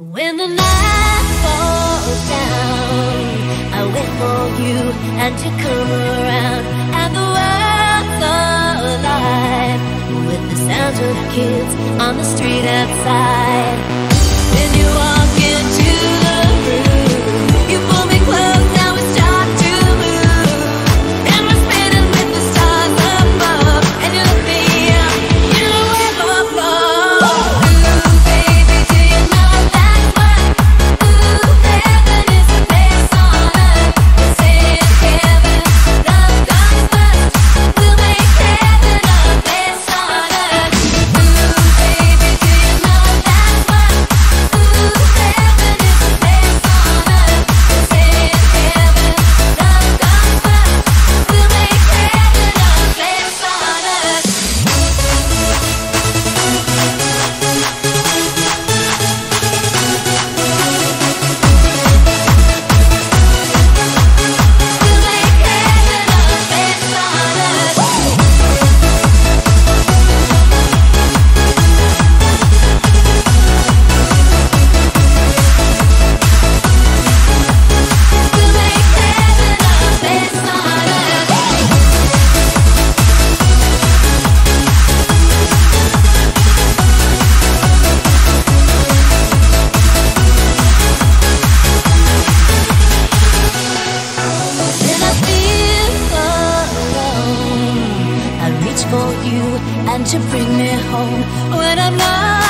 When the night falls down, I wait for you and to come around, and the world's alive with the sound of kids on the street outside. you and to bring me home when I'm not.